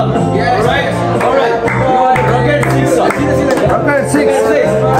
All right, all right. Rocket six. Rocket six.